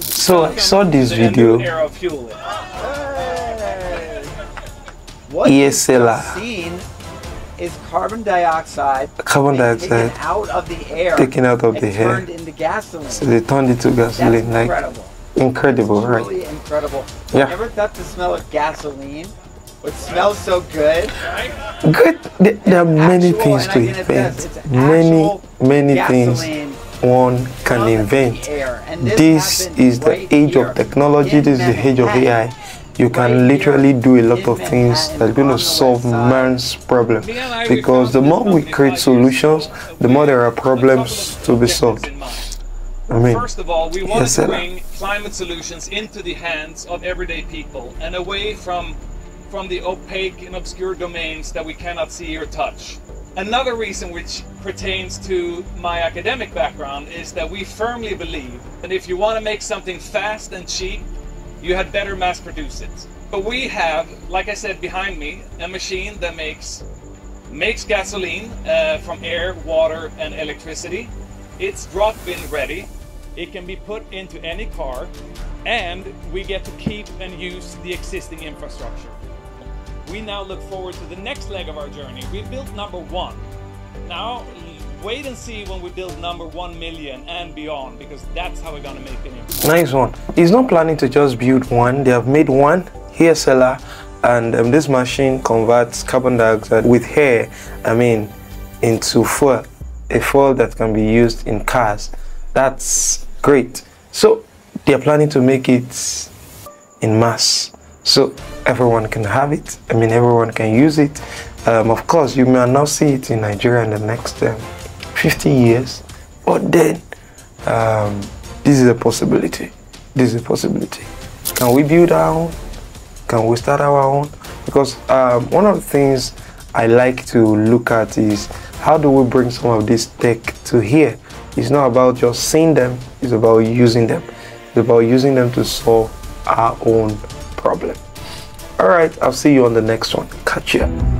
So I saw this video. Era of fuel. What ESLR. you've seen is carbon dioxide Carbon being taken dioxide out of the air, taken out of the air. turned into gasoline. So they turned it to That's gasoline, like incredible. incredible, right? Really incredible. Yeah. Never thought the smell of gasoline would smell so good. Good. There, there are many Actual- things to I can invent. it's Many, actual many things gasoline one can invent. This is the age of technology. This is the age of AI. You can literally do a lot of things Manhattan that are going to solve man's problem. Leon and I, we Because the more we create solutions, the more there are with a couple problems to be solved. I mean, First of all, we want Yes, to bring climate solutions into the hands of everyday people and away from from the opaque and obscure domains that we cannot see or touch. Another reason which pertains to my academic background is that we firmly believe that if you want to make something fast and cheap, you had better mass produce it. But we have, like I said behind me, a machine that makes makes gasoline uh, from air, water, and electricity. It's drop-in ready. It can be put into any car, and we get to keep and use the existing infrastructure. We now look forward to the next leg of our journey. We built number one. Now, wait and see when we build number one million and beyond, because that's how we're gonna make an impact. nice one. He's not planning to just build one. They have made one Aircela, and um, this machine converts carbon dioxide with hair. I mean, into fuel, a fuel that can be used in cars. That's great. So they are planning to make it in mass, so everyone can have it. I mean, everyone can use it. Um, of course, you may not see it in Nigeria in the next um, 50 years, but then um, this is a possibility. This is a possibility. Can we build our own? Can we start our own? Because um, one of the things I like to look at is how do we bring some of this tech to here? It's not about just seeing them, it's about using them. It's about using them to solve our own problem. All right, I'll see you on the next one. Catch ya.